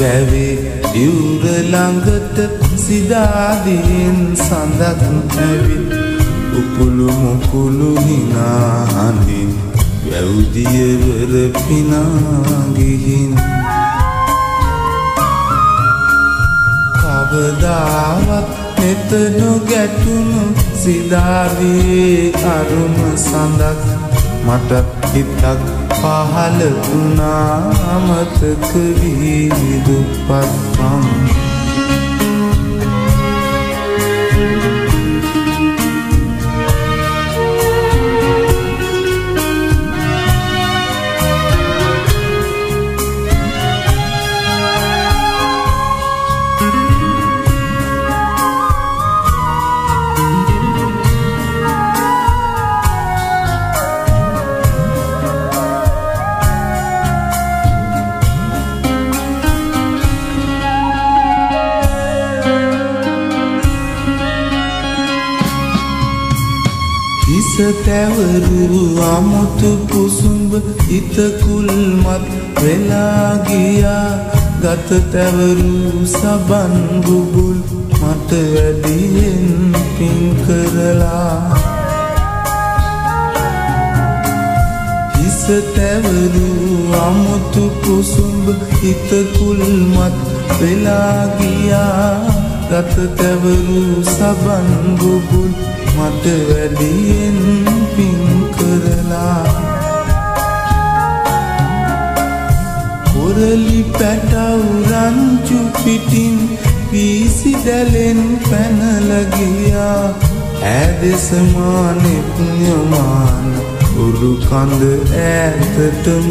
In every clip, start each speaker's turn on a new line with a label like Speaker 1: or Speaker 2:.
Speaker 1: වැවේ. ඉවුර ළඟට සිදාදීන් සඳක් ඇවිත් උකුළු මුකුළු හිනා හඳින් වැව්දියවර පිනාගිහින් කවදාවත් නෙත නොගැටුණු සිදාවේ අරුම සඳක් මටත් හිතක් පහළ වුණා අමතක වී දුප්පත්කම් හිස තැවරු අමුතු පුසුඹ ඉතකුල්මත් වෙලා ගියා. ගත තැවරු සබන් බුබුල් මට වැඩියෙන් පින් කරලා. හිස තැවරු අමුතු පුසුඹ ඉතකුල්මත් වෙලා ගියා. ගත තැවරු සබන් බුබුල් මට වැඩියෙන් කොරලි පැටව් රංචු පිටින් වීසි දැලෙන් පැනලගියා ඇදෙසමානෙත් යමාන උරු කඳ ඈතටම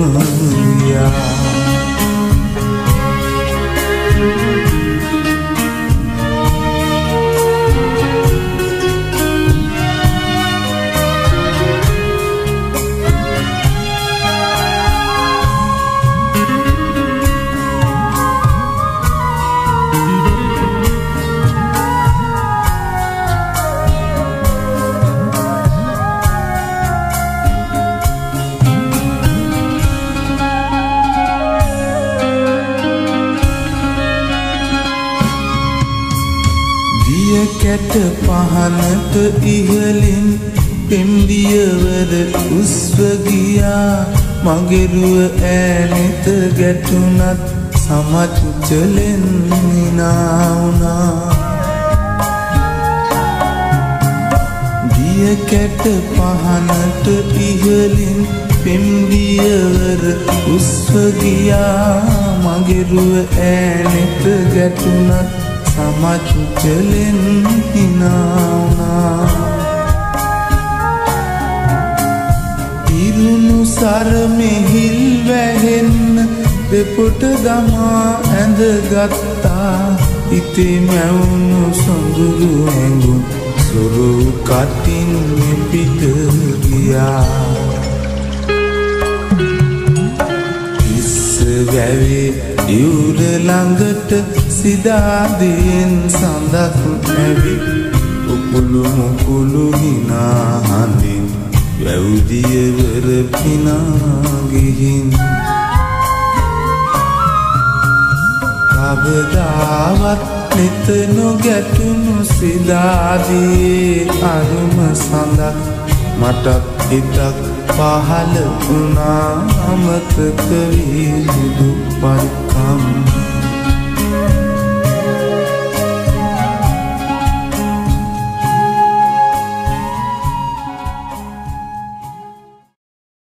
Speaker 1: දිය කැට පහනට ඉහලින් පෙම්දියවර උස්ව ගියා. මගෙරුව ඈනෙත ගැටුනත් සමච්චලෙන් නිනාවුනා දිය කැට පහනට ඉහලින් පෙම්දියවර උස්ව ගියා. මගෙරුව ඈනෙත ගැටුනත් සමච්චලෙන් හිනාවනා ඉරුණු සරමෙහිල් වැහෙන්න දෙපොට දමා ඇඳගත්තා. ඉතේ මැවුණු සොඳුරු ඇඟුම් සුරු කටින් පිට ගියා. වැවේ ඉවුර ළඟට සිදාදයෙන් සඳක් ඇවිත් උකුළු මුකුළු හිනා හඳින් වැව්දියවර පිනාගිහින් කවදාවත් නෙත නොගැටුණු සිදාදී අරුම සඳක් මටත් හිතක් පහළ වුණා අමතක වී දුප්පත්කම්